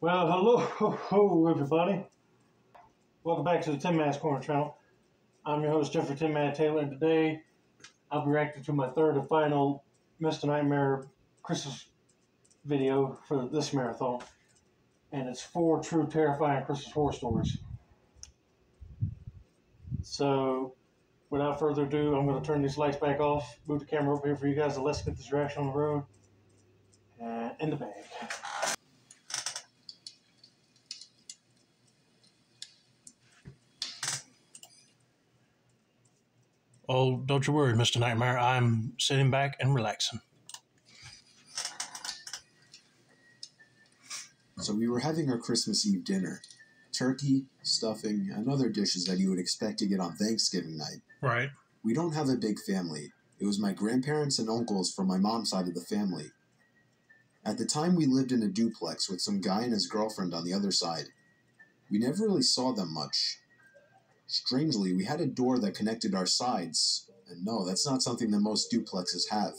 Well, hello, everybody. Welcome back to the Tin Man's Corner channel. I'm your host, Jeffrey Tin Taylor, and today I'll be reacting to my third and final Mr. Nightmare Christmas video for this marathon. And it's four true terrifying Christmas horror stories. So, without further ado, I'm going to turn these lights back off, move the camera over here for you guys, and let's get this reaction on the road. And in the bag. Oh, don't you worry, Mr. Nightmare. I'm sitting back and relaxing. So we were having our Christmas Eve dinner. Turkey, stuffing, and other dishes that you would expect to get on Thanksgiving night. Right. We don't have a big family. It was my grandparents and uncles from my mom's side of the family. At the time, we lived in a duplex with some guy and his girlfriend on the other side. We never really saw them much. Strangely, we had a door that connected our sides, and no, that's not something that most duplexes have.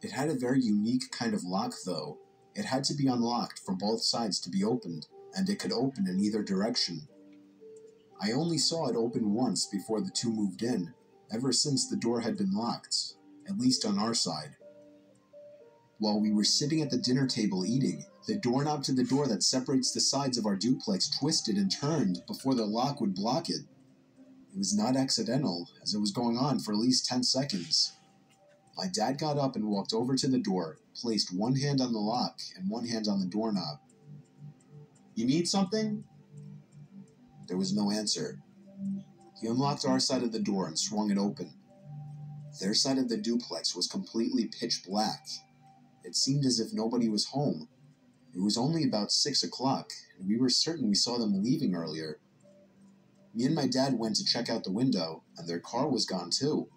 It had a very unique kind of lock, though. It had to be unlocked from both sides to be opened, and it could open in either direction. I only saw it open once before the two moved in, ever since the door had been locked, at least on our side. While we were sitting at the dinner table eating, the doorknob to the door that separates the sides of our duplex twisted and turned before the lock would block it. It was not accidental, as it was going on for at least 10 seconds. My dad got up and walked over to the door, placed one hand on the lock and one hand on the doorknob. You need something? There was no answer. He unlocked our side of the door and swung it open. Their side of the duplex was completely pitch black. It seemed as if nobody was home. It was only about six o'clock, and we were certain we saw them leaving earlier. Me and my dad went to check out the window, and their car was gone too.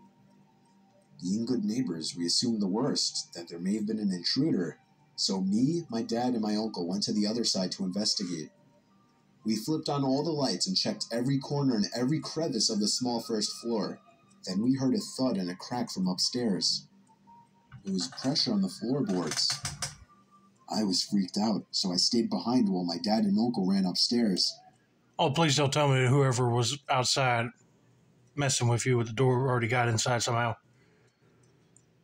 Being good neighbors, we assumed the worst, that there may have been an intruder, so me, my dad, and my uncle went to the other side to investigate. We flipped on all the lights and checked every corner and every crevice of the small first floor. Then we heard a thud and a crack from upstairs. It was pressure on the floorboards. I was freaked out, so I stayed behind while my dad and uncle ran upstairs. Oh, please don't tell me that whoever was outside messing with you with the door already got inside somehow.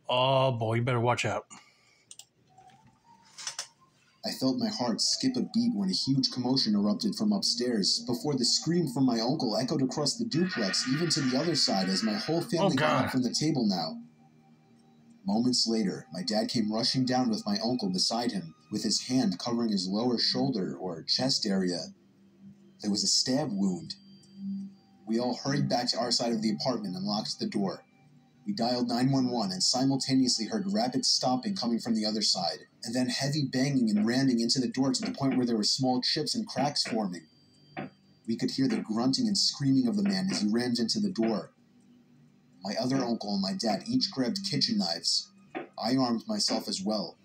Oh boy, you better watch out. I felt my heart skip a beat when a huge commotion erupted from upstairs before the scream from my uncle echoed across the duplex, even to the other side, as my whole family Oh, got up from the table now. Moments later, my dad came rushing down with my uncle beside him, with his hand covering his lower shoulder or chest area. There was a stab wound. We all hurried back to our side of the apartment and locked the door. We dialed 911 and simultaneously heard rapid stomping coming from the other side, and then heavy banging and ramming into the door to the point where there were small chips and cracks forming. We could hear the grunting and screaming of the man as he rammed into the door. My other mm-hmm. uncle and my dad each grabbed kitchen knives. I armed myself as well.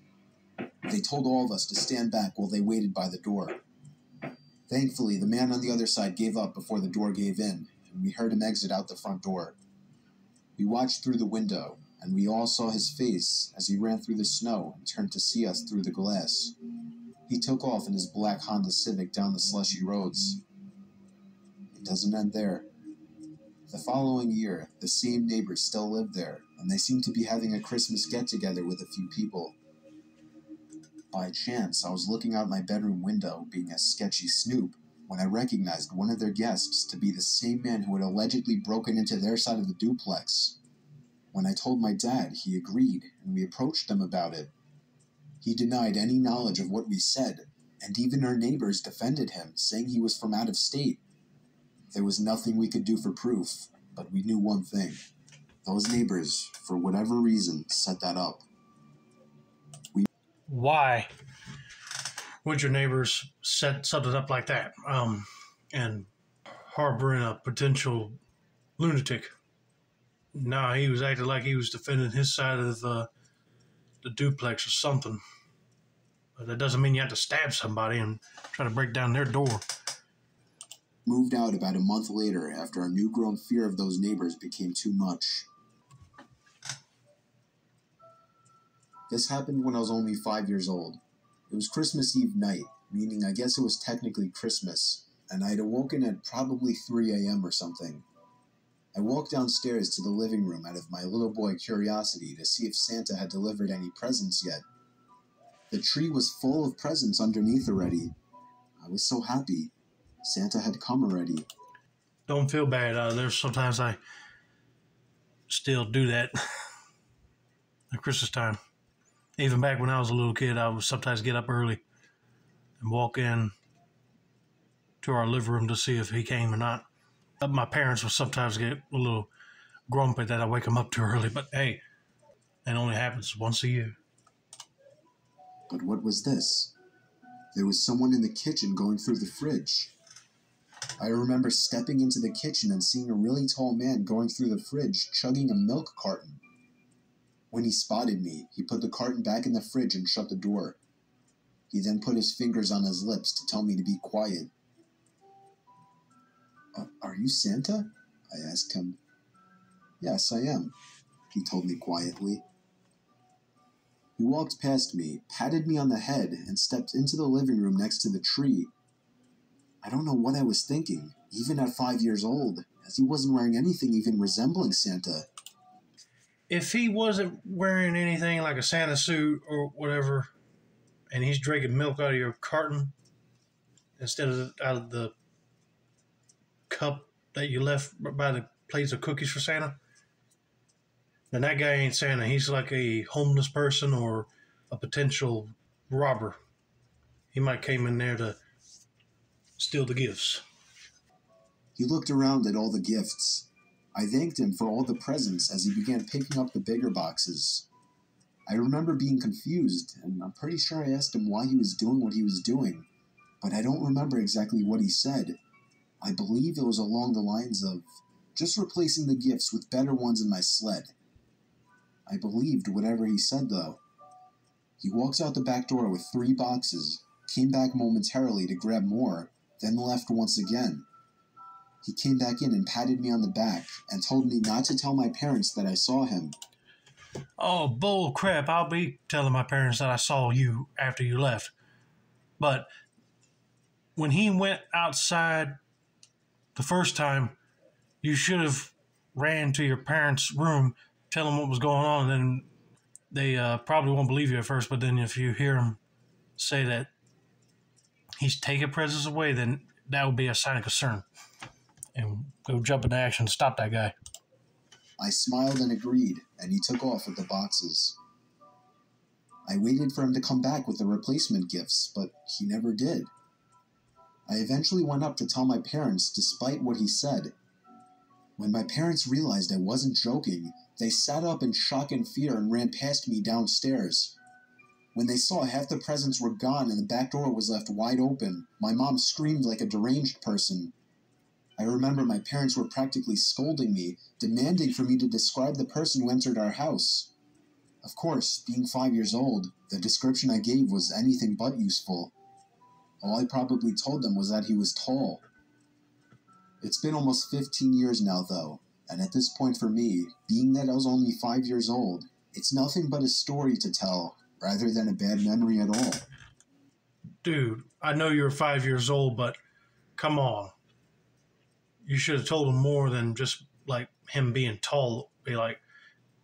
They told all of us to stand back while they waited by the door. Thankfully, the man on the other side gave up before the door gave in, and we heard him exit out the front door. We watched through the window, and we all saw his face as he ran through the snow and turned to see us through the glass. He took off in his black Honda Civic down the slushy roads. It doesn't end there. The following year, the same neighbors still lived there, and they seemed to be having a Christmas get together with a few people. By chance, I was looking out my bedroom window, being a sketchy snoop, when I recognized one of their guests to be the same man who had allegedly broken into their side of the duplex. When I told my dad, he agreed, and we approached them about it. He denied any knowledge of what we said, and even our neighbors defended him, saying he was from out of state. There was nothing we could do for proof, but we knew one thing. Those neighbors, for whatever reason, set that up. Why would your neighbors set something up like that? Um, and harboring a potential lunatic. No, he was acting like he was defending his side of the the duplex or something. But that doesn't mean you have to stab somebody and try to break down their door. Moved out about a month later after our new grown fear of those neighbors became too much. This happened when I was only five years old. It was Christmas Eve night, meaning I guess it was technically Christmas, and I had awoken at probably 3 a.m. or something. I walked downstairs to the living room out of my little boy curiosity to see if Santa had delivered any presents yet. The tree was full of presents underneath already. I was so happy. Santa had come already. Don't feel bad. Uh, there's sometimes I still do that at Christmas time. Even back when I was a little kid, I would sometimes get up early and walk in to our living room to see if he came or not. But my parents would sometimes get a little grumpy that I wake them up too early, but hey, it only happens once a year. But what was this? There was someone in the kitchen going through the fridge. I remember stepping into the kitchen and seeing a really tall man going through the fridge chugging a milk carton. When he spotted me, he put the carton back in the fridge and shut the door. He then put his fingers on his lips to tell me to be quiet. Uh, are you Santa? I asked him. Yes, I am, he told me quietly. He walked past me, patted me on the head, and stepped into the living room next to the tree. I don't know what I was thinking, even at five years old, as he wasn't wearing anything even resembling Santa. If he wasn't wearing anything like a Santa suit or whatever, and he's drinking milk out of your carton instead of out of the cup that you left by the plates of cookies for Santa, then that guy ain't Santa. He's like a homeless person or a potential robber. He might came in there to steal the gifts. He looked around at all the gifts. I thanked him for all the presents as he began picking up the bigger boxes. I remember being confused, and I'm pretty sure I asked him why he was doing what he was doing, but I don't remember exactly what he said. I believe it was along the lines of just replacing the gifts with better ones in my sled. I believed whatever he said, though. He walks out the back door with three boxes, came back momentarily to grab more, then left once again. He came back in and patted me on the back and told me not to tell my parents that I saw him. Oh, bull crap. I'll be telling my parents that I saw you after you left. But when he went outside the first time, you should have ran to your parents' room, tell them what was going on, and then they uh, probably won't believe you at first. But then if you hear them say that he's taking presents away, then that would be a sign of concern. And go jump into action, stop that guy. I smiled and agreed, and he took off with the boxes. I waited for him to come back with the replacement gifts, but he never did. I eventually went up to tell my parents despite what he said. When my parents realized I wasn't joking, they sat up in shock and fear and ran past me downstairs. When they saw half the presents were gone and the back door was left wide open, my mom screamed like a deranged person. I remember my parents were practically scolding me, demanding for me to describe the person who entered our house. Of course, being five years old, the description I gave was anything but useful. All I probably told them was that he was tall. It's been almost 15 years now, though, and at this point for me, being that I was only five years old, it's nothing but a story to tell rather than a bad memory at all. Dude, I know you're five years old, but come on you should have told him more than just like him being tall. Be like,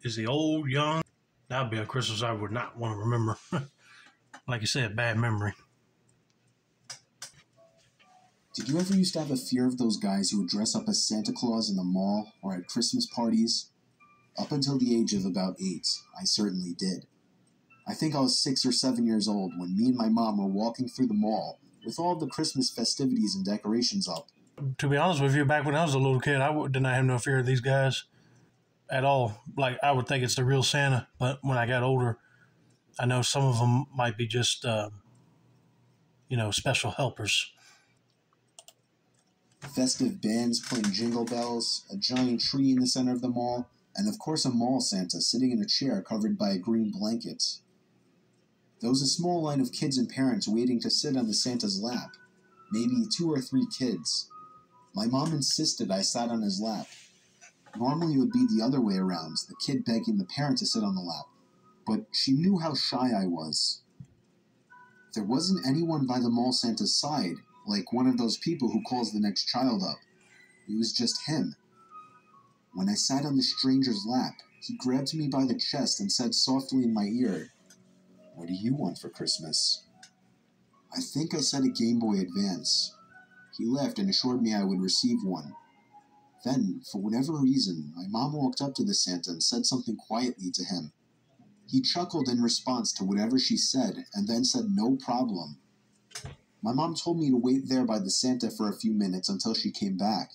is he old, young? That'd be a Christmas I would not want to remember. like you said, bad memory. Did you ever used to have a fear of those guys who would dress up as Santa Claus in the mall or at Christmas parties? Up until the age of about eight, I certainly did. I think I was six or seven years old when me and my mom were walking through the mall with all the Christmas festivities and decorations up to be honest with you, back when I was a little kid, I did not have no fear of these guys at all. Like I would think it's the real Santa, but when I got older, I know some of them might be just, uh, you know, special helpers. Festive bands playing jingle bells, a giant tree in the center of the mall, and of course a mall Santa sitting in a chair covered by a green blanket. There was a small line of kids and parents waiting to sit on the Santa's lap, maybe two or three kids. My mom insisted I sat on his lap. Normally it would be the other way around, the kid begging the parent to sit on the lap, but she knew how shy I was. There wasn't anyone by the mall Santa's side, like one of those people who calls the next child up. It was just him. When I sat on the stranger's lap, he grabbed me by the chest and said softly in my ear, What do you want for Christmas? I think I said a Game Boy Advance. He laughed and assured me I would receive one. Then, for whatever reason, my mom walked up to the Santa and said something quietly to him. He chuckled in response to whatever she said and then said no problem. My mom told me to wait there by the Santa for a few minutes until she came back.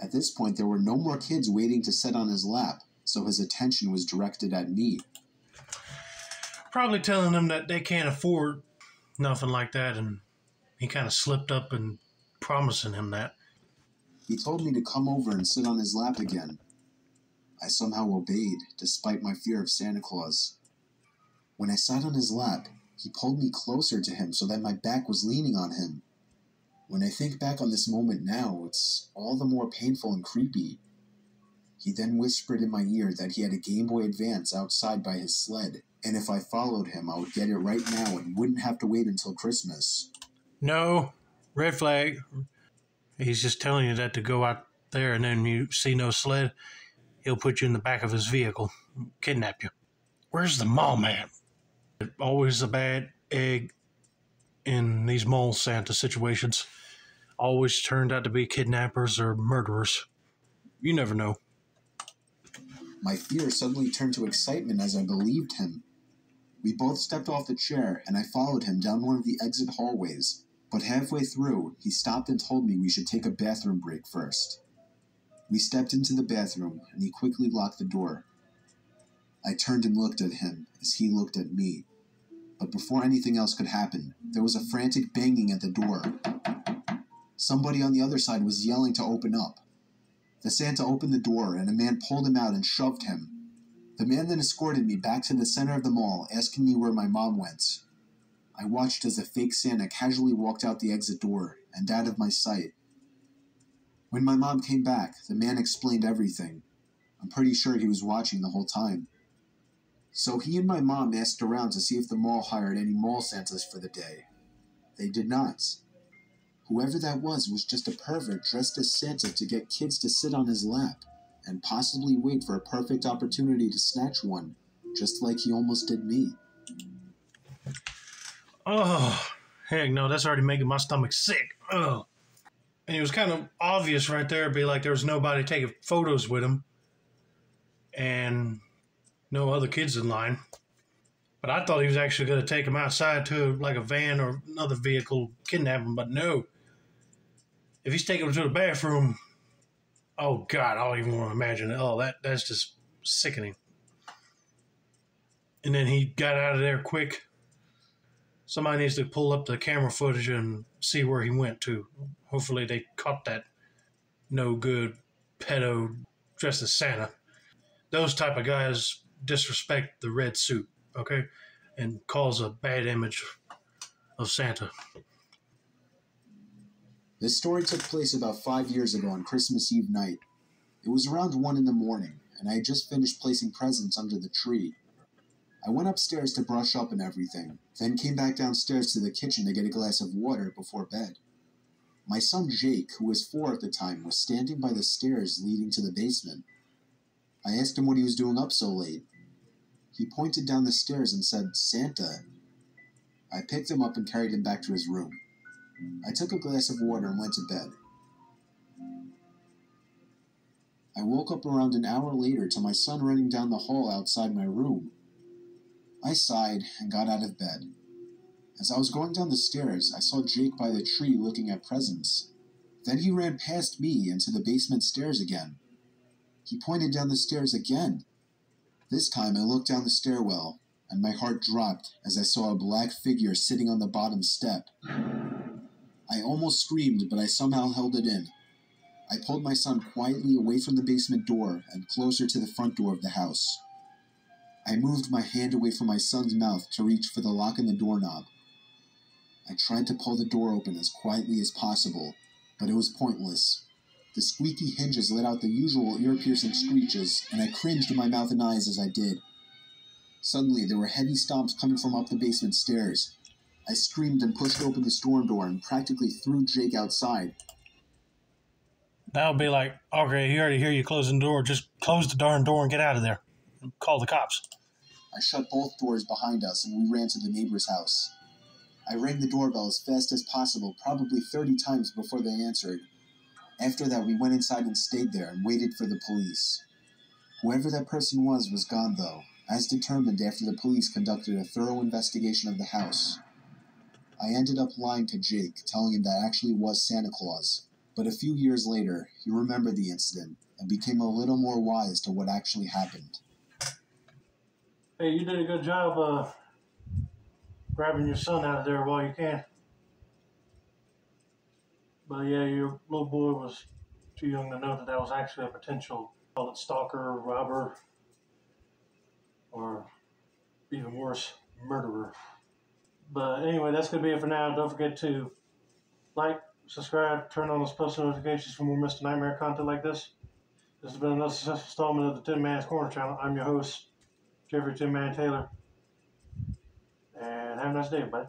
At this point, there were no more kids waiting to sit on his lap, so his attention was directed at me. Probably telling them that they can't afford nothing like that, and he kind of slipped up and promising him that. He told me to come over and sit on his lap again. I somehow obeyed, despite my fear of Santa Claus. When I sat on his lap, he pulled me closer to him so that my back was leaning on him. When I think back on this moment now, it's all the more painful and creepy. He then whispered in my ear that he had a Game Boy Advance outside by his sled, and if I followed him, I would get it right now and wouldn't have to wait until Christmas. No, red flag. He's just telling you that to go out there, and then you see no sled, he'll put you in the back of his vehicle, kidnap you. Where's the mall man? Always a bad egg in these mall Santa situations. Always turned out to be kidnappers or murderers. You never know. My fear suddenly turned to excitement as I believed him. We both stepped off the chair, and I followed him down one of the exit hallways. But halfway through, he stopped and told me we should take a bathroom break first. We stepped into the bathroom, and he quickly locked the door. I turned and looked at him as he looked at me. But before anything else could happen, there was a frantic banging at the door. Somebody on the other side was yelling to open up. The Santa opened the door, and a man pulled him out and shoved him. The man then escorted me back to the center of the mall, asking me where my mom went. I watched as the fake Santa casually walked out the exit door and out of my sight. When my mom came back, the man explained everything. I'm pretty sure he was watching the whole time. So he and my mom asked around to see if the mall hired any mall Santas for the day. They did not. Whoever that was was just a pervert dressed as Santa to get kids to sit on his lap and possibly wait for a perfect opportunity to snatch one, just like he almost did me. Oh, heck no, that's already making my stomach sick. Oh. And it was kind of obvious right there, be like there was nobody taking photos with him and no other kids in line. But I thought he was actually going to take him outside to like a van or another vehicle, kidnap him. But no. If he's taking him to the bathroom, oh God, I don't even want to imagine. Oh, that that's just sickening. And then he got out of there quick. Somebody needs to pull up the camera footage and see where he went to. Hopefully, they caught that no good pedo dressed as Santa. Those type of guys disrespect the red suit, okay, and cause a bad image of Santa. This story took place about five years ago on Christmas Eve night. It was around one in the morning, and I had just finished placing presents under the tree. I went upstairs to brush up and everything, then came back downstairs to the kitchen to get a glass of water before bed. My son Jake, who was four at the time, was standing by the stairs leading to the basement. I asked him what he was doing up so late. He pointed down the stairs and said, Santa. I picked him up and carried him back to his room. I took a glass of water and went to bed. I woke up around an hour later to my son running down the hall outside my room. I sighed and got out of bed. As I was going down the stairs, I saw Jake by the tree looking at presents. Then he ran past me into the basement stairs again. He pointed down the stairs again. This time I looked down the stairwell, and my heart dropped as I saw a black figure sitting on the bottom step. I almost screamed, but I somehow held it in. I pulled my son quietly away from the basement door and closer to the front door of the house. I moved my hand away from my son's mouth to reach for the lock in the doorknob. I tried to pull the door open as quietly as possible, but it was pointless. The squeaky hinges let out the usual ear piercing screeches, and I cringed in my mouth and eyes as I did. Suddenly, there were heavy stomps coming from up the basement stairs. I screamed and pushed open the storm door and practically threw Jake outside. That would be like, okay, he already hear you closing the door. Just close the darn door and get out of there. Call the cops. I shut both doors behind us and we ran to the neighbor's house. I rang the doorbell as fast as possible, probably 30 times before they answered. After that, we went inside and stayed there and waited for the police. Whoever that person was was gone, though, as determined after the police conducted a thorough investigation of the house. I ended up lying to Jake, telling him that actually was Santa Claus. But a few years later, he remembered the incident and became a little more wise to what actually happened. Hey, you did a good job uh, grabbing your son out of there while you can. But yeah, your little boy was too young to know that that was actually a potential call it stalker, robber, or even worse, murderer. But anyway, that's going to be it for now. Don't forget to like, subscribe, turn on those post notifications for more Mr. Nightmare content like this. This has been another successful installment of the Tin Man's Corner channel. I'm your host, Jeffrey Tin Man Taylor. And have a nice day, everybody.